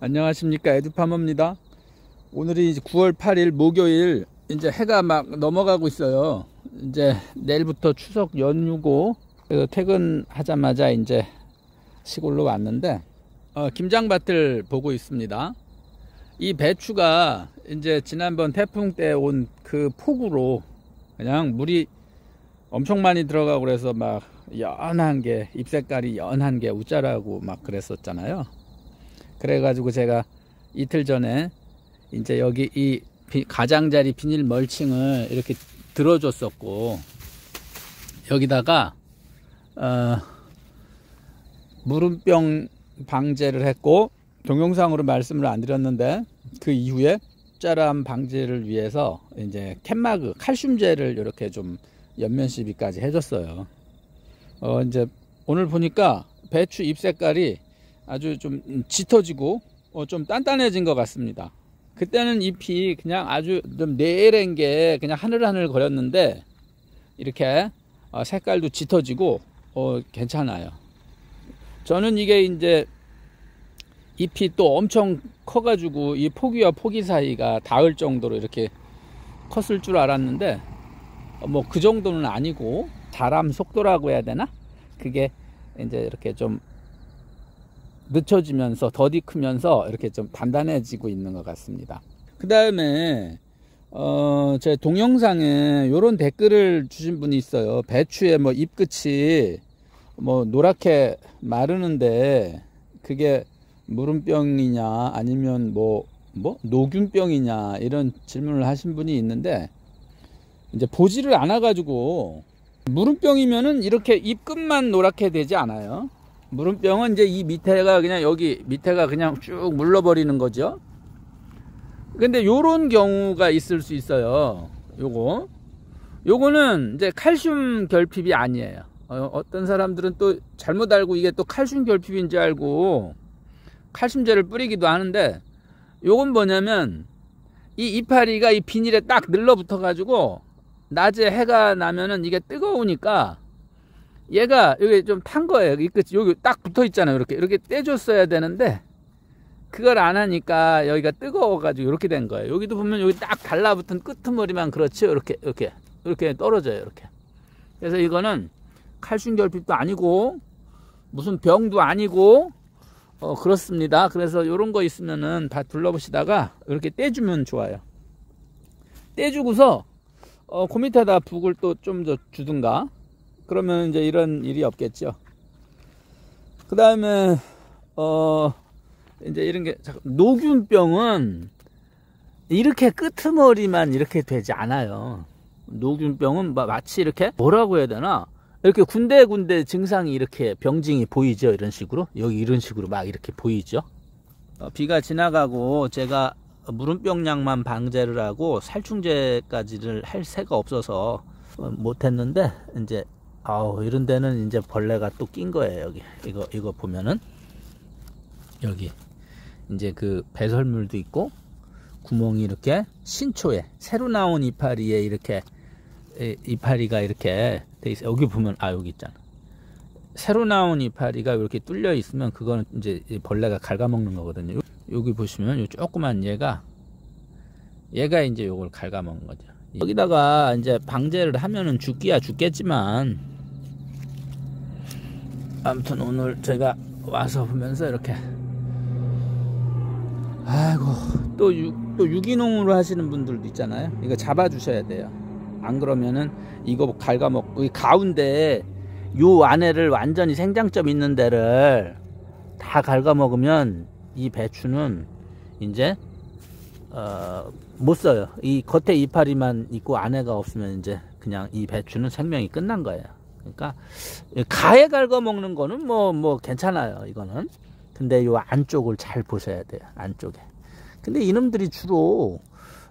안녕하십니까. 에듀파머입니다. 오늘이 9월 8일 목요일 이제 해가 막 넘어가고 있어요. 이제 내일부터 추석 연휴고 그래서 퇴근하자마자 이제 시골로 왔는데 어, 김장밭을 보고 있습니다. 이 배추가 이제 지난번 태풍 때 온 그 폭우로 그냥 물이 엄청 많이 들어가고 그래서 막 연한 게 잎 색깔이 연한 게 우짜라고 막 그랬었잖아요 그래가지고 제가 이틀 전에 이제 여기 이 가장자리 비닐 멀칭을 이렇게 들어줬었고 여기다가 어, 무름병 방제를 했고 동영상으로 말씀을 안 드렸는데 그 이후에 짜람 방제를 위해서 이제 캔마그 칼슘제를 이렇게 좀 연면 시비까지 해줬어요. 어 이제 오늘 보니까 배추 잎 색깔이 아주 좀 짙어지고 어, 좀 단단해진 것 같습니다. 그때는 잎이 그냥 아주 좀 내랜 게 그냥 하늘하늘 거렸는데 이렇게 어, 색깔도 짙어지고 어, 괜찮아요. 저는 이게 이제 잎이 또 엄청 커가지고 이 포기와 포기 사이가 닿을 정도로 이렇게 컸을 줄 알았는데 어, 뭐그 정도는 아니고 자람 속도라고 해야 되나? 그게 이제 이렇게 좀 늦춰지면서 더디 크면서 이렇게 좀 단단해지고 있는 것 같습니다. 그 다음에 어, 제 동영상에 이런 댓글을 주신 분이 있어요. 배추의 뭐 잎끝이 뭐 노랗게 마르는데 그게 무름병이냐 아니면 뭐, 뭐 노균병이냐 이런 질문을 하신 분이 있는데 이제 보지를 않아 가지고 무름병이면은 이렇게 잎끝만 노랗게 되지 않아요. 무름병은 이제 이 밑에가 그냥 여기 밑에가 그냥 쭉 물러버리는 거죠. 근데 요런 경우가 있을 수 있어요. 요거. 요거는 이제 칼슘 결핍이 아니에요. 어, 떤 사람들은 또 잘못 알고 이게 또 칼슘 결핍인지 알고 칼슘제를 뿌리기도 하는데 요건 뭐냐면 이 이파리가 이 비닐에 딱 늘러붙어 가지고 낮에 해가 나면은 이게 뜨거우니까 얘가 여기 좀 탄 거예요. 이 끝이 여기 딱 붙어 있잖아요. 이렇게 이렇게 떼줬어야 되는데 그걸 안 하니까 여기가 뜨거워가지고 이렇게 된 거예요. 여기도 보면 여기 딱 달라붙은 끄트머리만 그렇지 이렇게 이렇게 이렇게 떨어져요. 이렇게. 그래서 이거는 칼슘 결핍도 아니고 무슨 병도 아니고 어 그렇습니다. 그래서 이런 거 있으면은 다 둘러보시다가 이렇게 떼주면 좋아요. 떼주고서 어, 그 밑에다 북을 또 좀 더 주든가 그러면 이제 이런 일이 없겠죠. 그 다음에, 어, 이제 이런 게, 노균병은 이렇게 끄트머리만 이렇게 되지 않아요. 노균병은 마치 이렇게 뭐라고 해야 되나? 이렇게 군데군데 증상이 이렇게 병증이 보이죠. 이런 식으로. 여기 이런 식으로 막 이렇게 보이죠. 어, 비가 지나가고 제가 무름병약만 방제를 하고 살충제까지를 할 새가 없어서 못했는데 이제 아우 이런 데는 이제 벌레가 또 낀 거예요 여기. 이거 이거 보면은. 여기. 이제 그 배설물도 있고 구멍이 이렇게 신초에 새로 나온 이파리에 이렇게 이파리가 이렇게 돼 있어 여기 보면 아 여기 있잖아. 새로 나온 이파리가 이렇게 뚫려 있으면 그거는 이제 벌레가 갉아먹는 거거든요. 여기 보시면 요 조그만 얘가 얘가 이제 요걸 갉아먹는 거죠. 여기다가 이제 방제를 하면은 죽기야 죽겠지만 아무튼 오늘 제가 와서 보면서 이렇게 아이고 또, 유, 또 유기농으로 하시는 분들도 있잖아요. 이거 잡아 주셔야 돼요. 안 그러면은 이거 갉아먹고 이 가운데 요 안에를 완전히 생장점 있는 데를 다 갉아먹으면 이 배추는 이제 어, 못 써요. 이 겉에 이파리만 있고 안에가 없으면 이제 그냥 이 배추는 생명이 끝난 거예요 그러니까 가에 갉아 먹는 거는 뭐뭐 뭐 괜찮아요 이거는. 근데 요 안쪽을 잘 보셔야 돼요 안쪽에. 근데 이놈들이 주로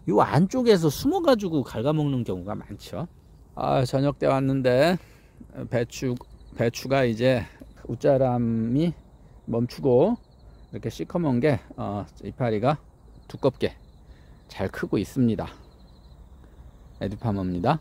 요 안쪽에서 숨어 가지고 갉아 먹는 경우가 많죠. 아 저녁 때 왔는데 배추 배추가 이제 웃자람이 멈추고 이렇게 시커먼 게 어, 이파리가 두껍게 잘 크고 있습니다. 에듀파머입니다